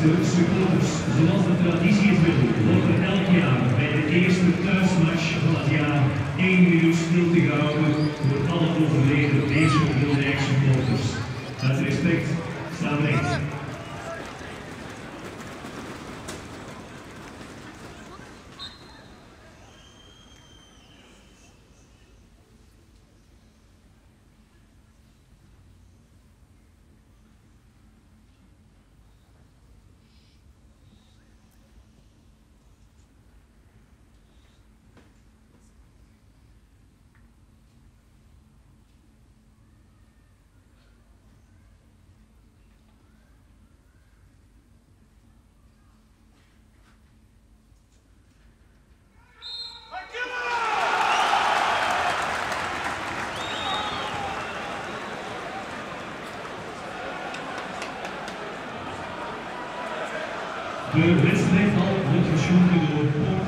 Senhores, seguimos de nosso De rest heeft al het pensioen kunnen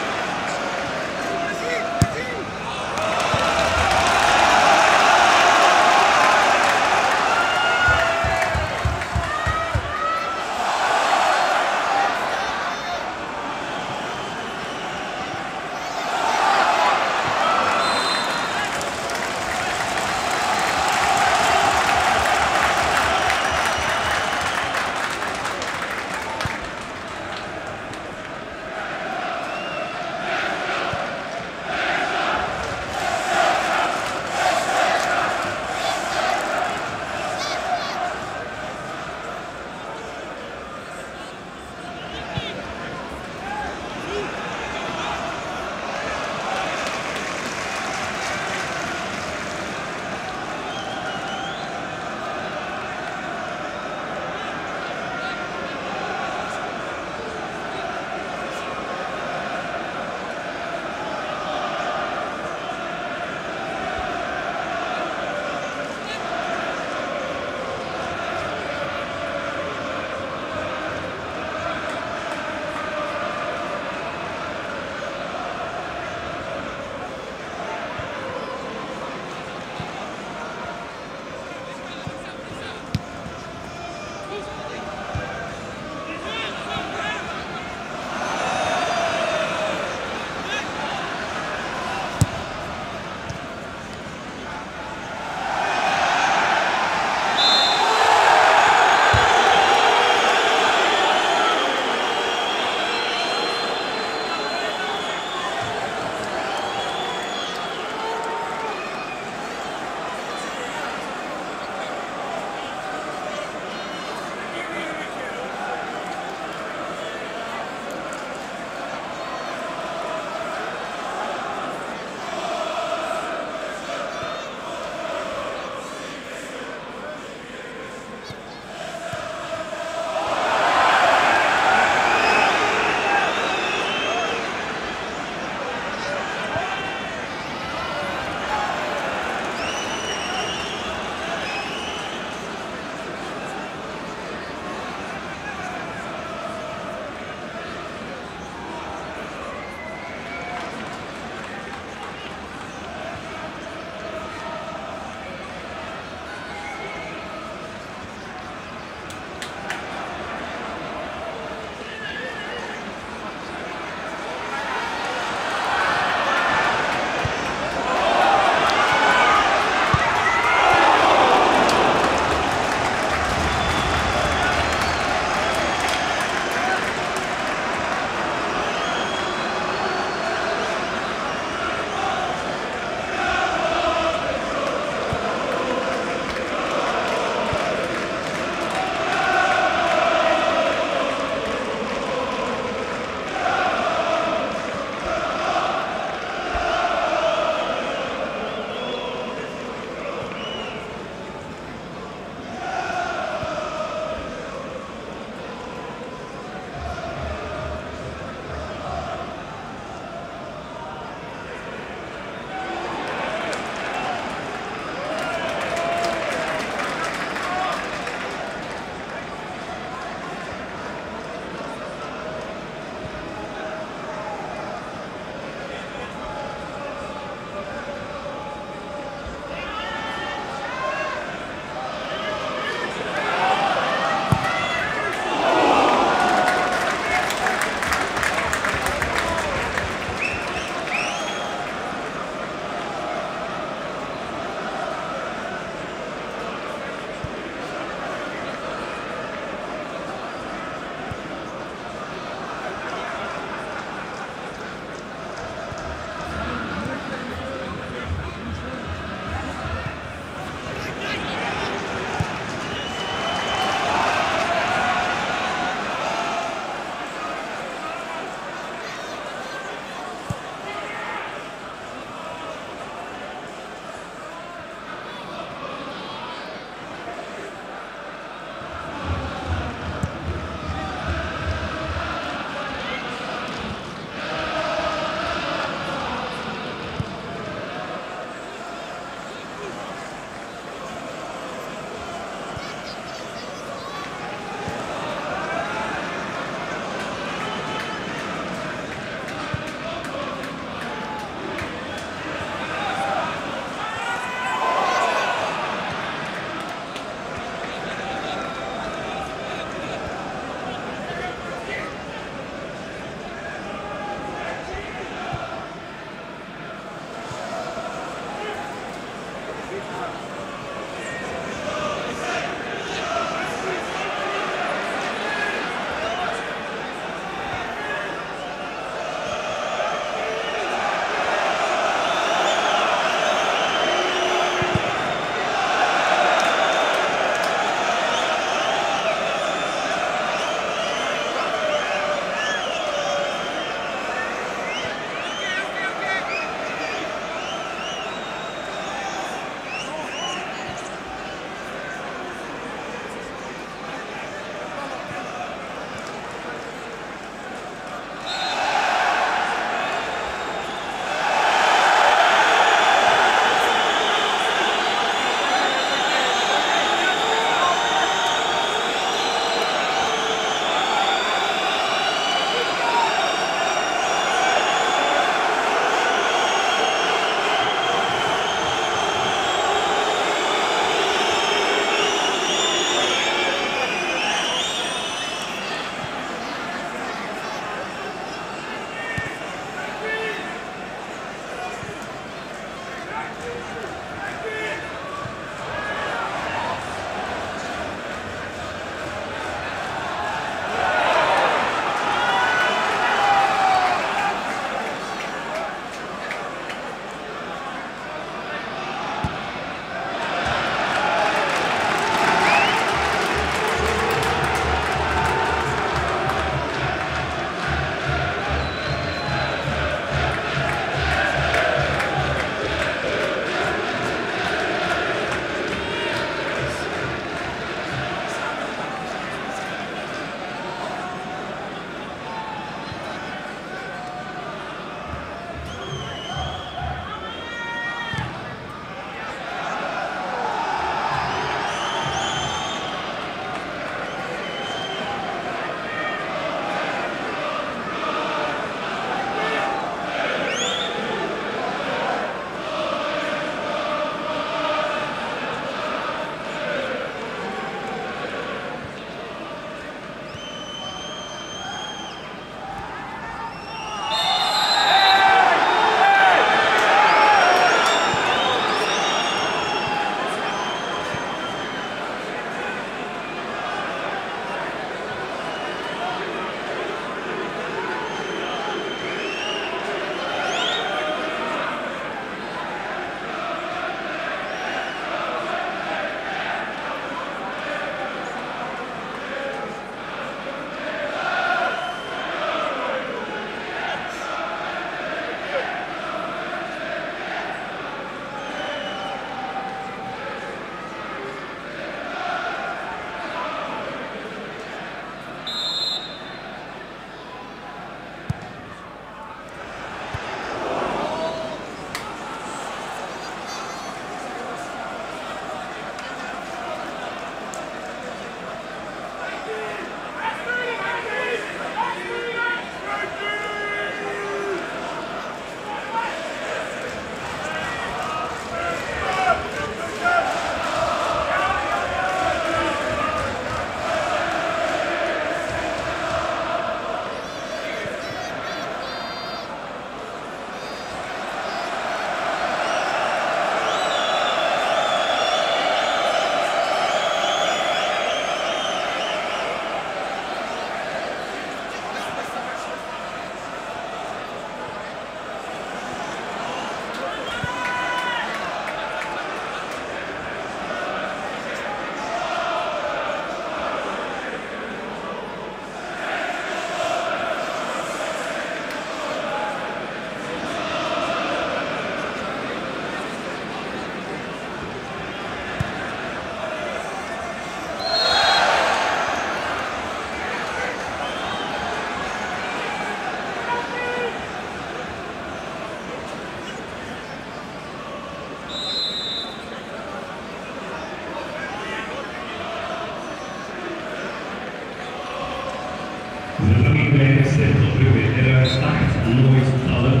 Verstappen, Lloyd Taller,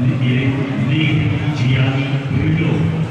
Nick Gianni Bruno.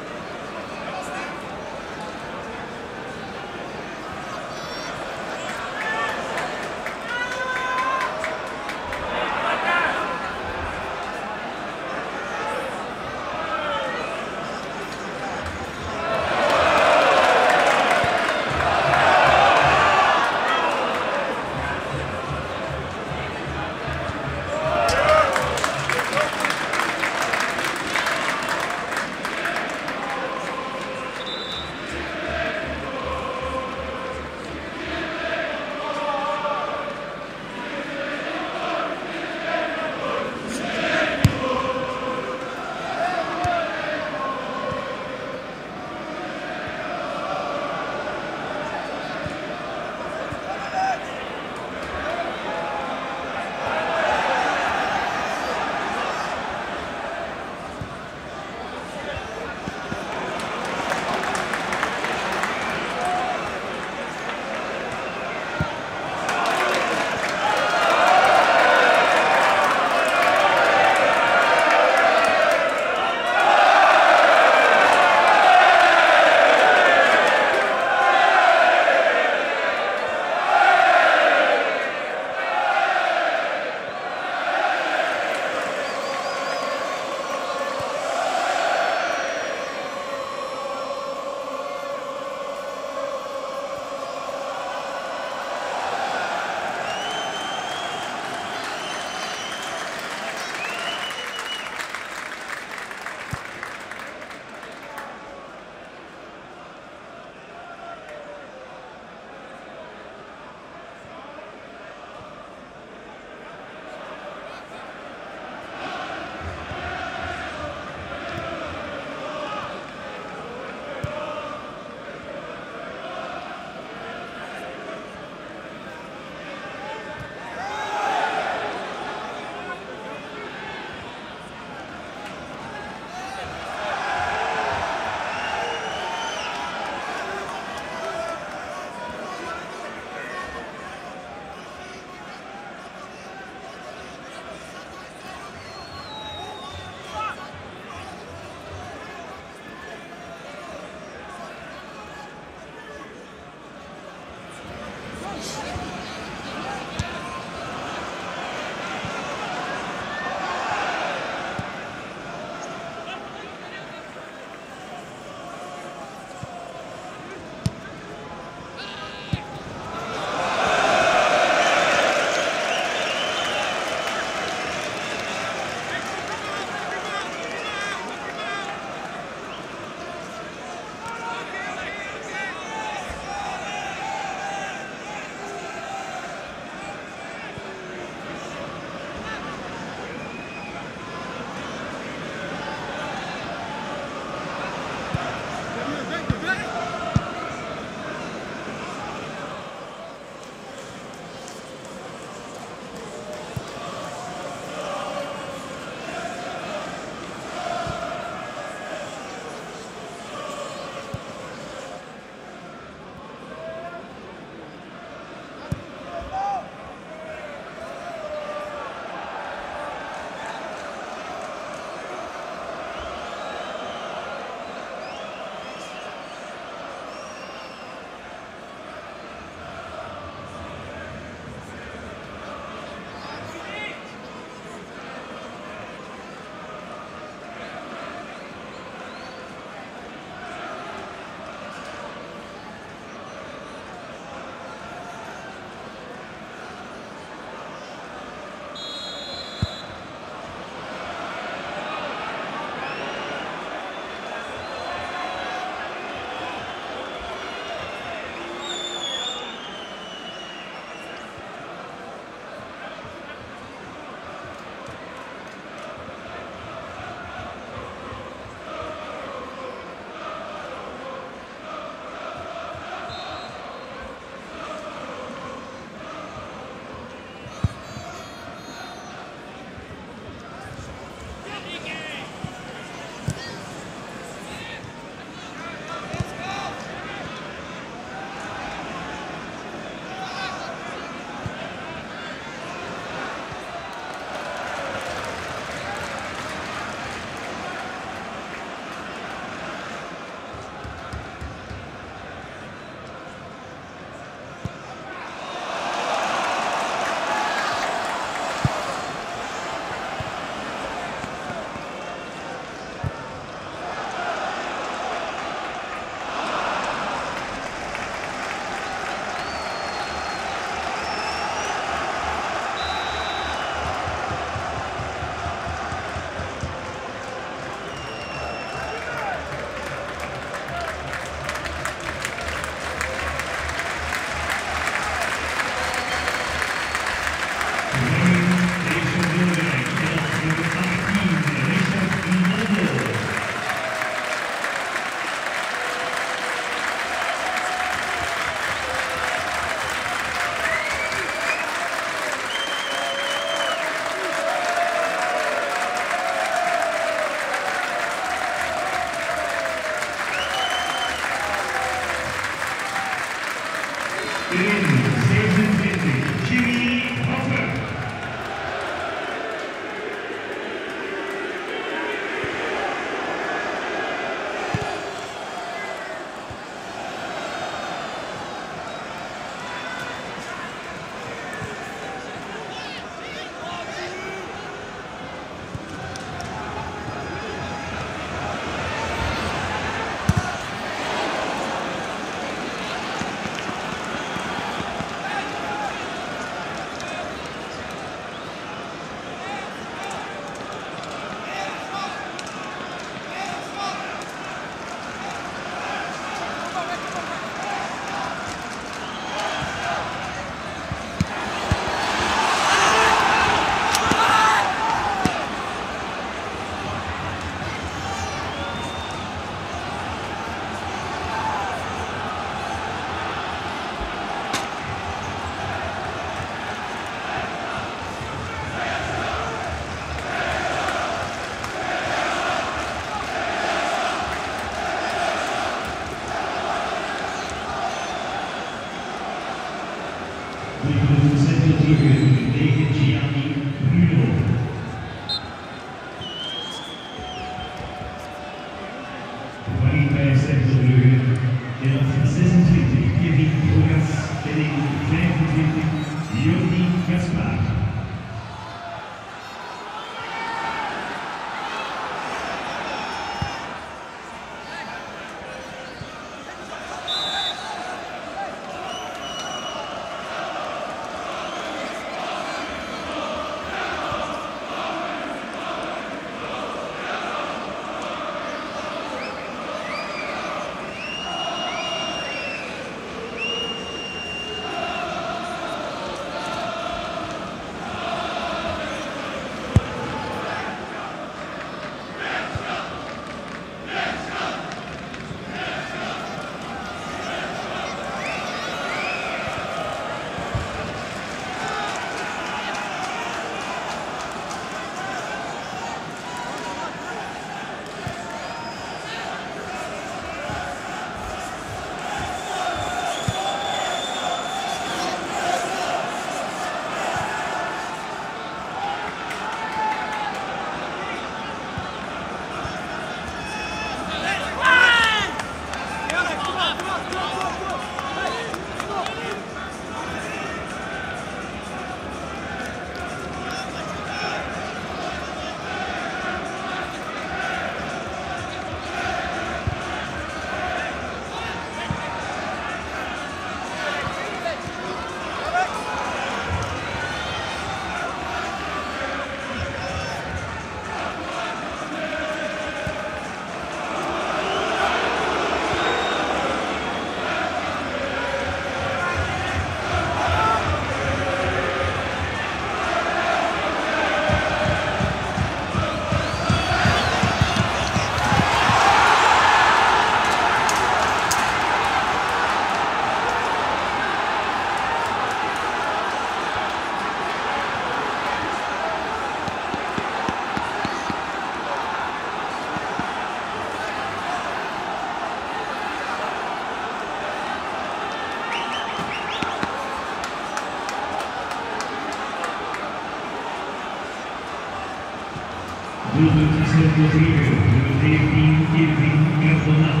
Rodrigo, Rodrigo, Rodrigo, Rodrigo, Rodrigo,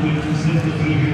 número 230.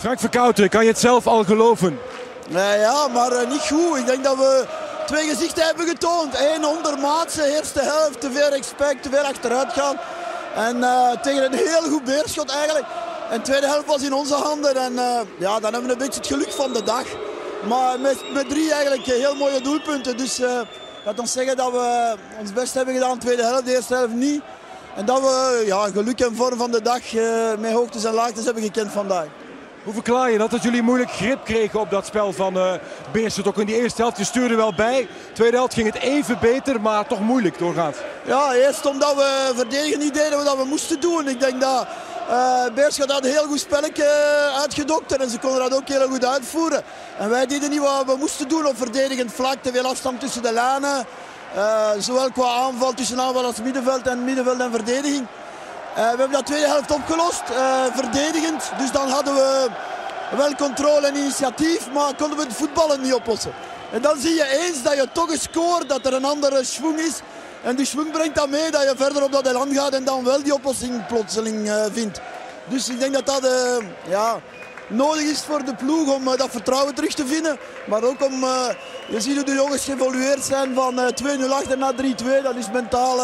Frank Verkouten, kan je het zelf al geloven? Nee, ja, maar eh, niet goed. Ik denk dat we twee gezichten hebben getoond. Eén ondermaatse eerste helft, te veel respect, te veel achteruit gaan. En eh, tegen een heel goed beerschot eigenlijk. En de tweede helft was in onze handen. En eh, ja, dan hebben we een beetje het geluk van de dag. Maar met, met drie eigenlijk heel mooie doelpunten. Dus laat ons zeggen dat we ons best hebben gedaan de tweede helft, de eerste helft niet. En dat we ja, geluk en vorm van de dag met hoogtes en laagtes hebben gekend vandaag. Hoe verklaar je dat? Dat jullie moeilijk grip kregen op dat spel van uh, Beerschot. Ook in die eerste helft, je stuurde wel bij. Tweede helft ging het even beter, maar toch moeilijk doorgaat. Ja, eerst omdat we verdedigen niet deden wat we moesten doen. Ik denk dat uh, Beerschot had een heel goed spelletje uitgedokt en ze konden dat ook heel goed uitvoeren. En wij deden niet wat we moesten doen op verdedigend vlak. Te veel afstand tussen de lijnen. Zowel qua aanval tussen aanval als middenveld en middenveld en verdediging. Uh, we hebben dat tweede helft opgelost, uh, verdedigend. Dus dan hadden we wel controle en initiatief, maar konden we het voetballen niet oplossen. En dan zie je eens dat je toch eens scoort, dat er een andere schwung is. En die schwung brengt dan mee dat je verder op dat elan gaat en dan wel die oplossing plotseling uh, vindt. Dus ik denk dat dat ja, nodig is voor de ploeg om dat vertrouwen terug te vinden. Maar ook om, je ziet hoe de jongens geëvolueerd zijn van 2-0 achter naar 3-2. Dat is mentaal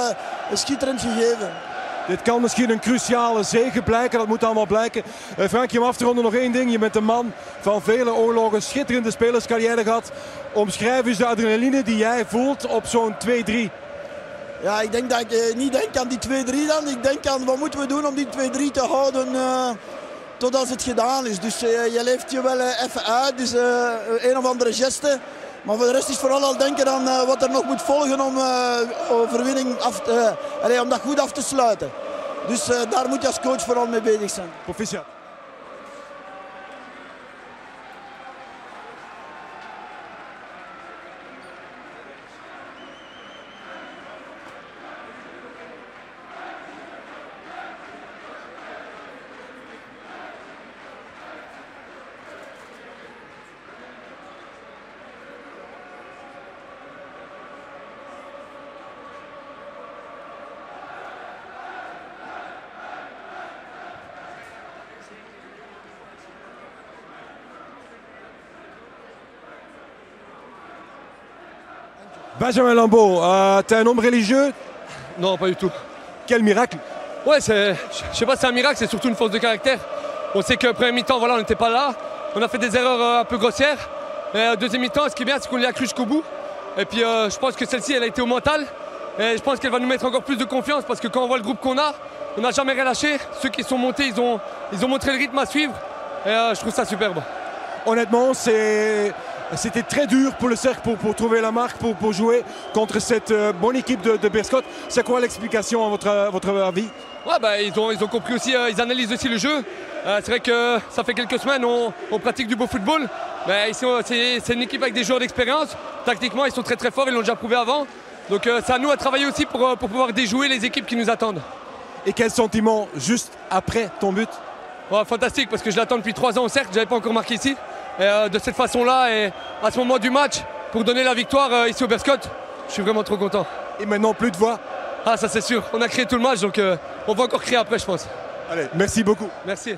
een schitterend gegeven. Dit kan misschien een cruciale zege blijken, dat moet allemaal blijken. Uh, Frankje, om af te ronden nog één ding. Je bent een man van vele oorlogen, schitterende spelerscarrière gehad. Omschrijf eens de adrenaline die jij voelt op zo'n 2-3. Ja, ik denk dat ik uh, niet denk aan die 2-3 dan. Ik denk aan wat moeten we doen om die 2-3 te houden uh, totdat het gedaan is. Dus je leeft je wel even uit, dus een of andere geste. Maar voor de rest is vooral al denken aan uh, wat er nog moet volgen om uh, overwinning af te, uh, om dat goed af te sluiten. Dus daar moet je als coach vooral mee bezig zijn. Proficiat. Benjamin Lambeau, euh, t'es un homme religieux? Non, pas du tout. Quel miracle Ouais, c'est, je sais pas si c'est un miracle, c'est surtout une force de caractère. On sait que premier mi-temps, voilà, on n'était pas là. On a fait des erreurs euh, un peu grossières. Mais euh, deuxième mi-temps, ce qui est bien, c'est qu'on l'a cru jusqu'au bout. Et puis euh, je pense que celle-ci, elle a été au mental. Et je pense qu'elle va nous mettre encore plus de confiance parce que quand on voit le groupe qu'on a, on n'a jamais relâché. Ceux qui sont montés, ils ont, ils ont montré le rythme à suivre. Et je trouve ça superbe. Honnêtement, c'est c'était très dur pour le cercle pour, pour trouver la marque, pour, pour, jouer contre cette euh, bonne équipe de, de Berscott. C'est quoi l'explication à votre, à votre avis? Ouais, bah, ils, ont, ils ont compris aussi, euh, ils analysent aussi le jeu. Euh, c'est vrai que ça fait quelques semaines on, on pratique du beau football. Mais c'est une équipe avec des joueurs d'expérience. Tactiquement, ils sont très très forts, ils l'ont déjà prouvé avant. Donc c'est à nous à travailler aussi pour, pour pouvoir déjouer les équipes qui nous attendent. Et quel sentiment juste après ton but? Ouais, Fantastique, parce que je l'attends depuis trois ans au cercle, je n'avais pas encore marqué ici. Et euh, de cette façon-là, et à ce moment du match, pour donner la victoire euh, ici au Berscott, je suis vraiment trop content. Et maintenant, plus de voix Ah, ça c'est sûr. On a créé tout le match, donc euh, on va encore créer après, je pense. Allez, merci beaucoup. Merci.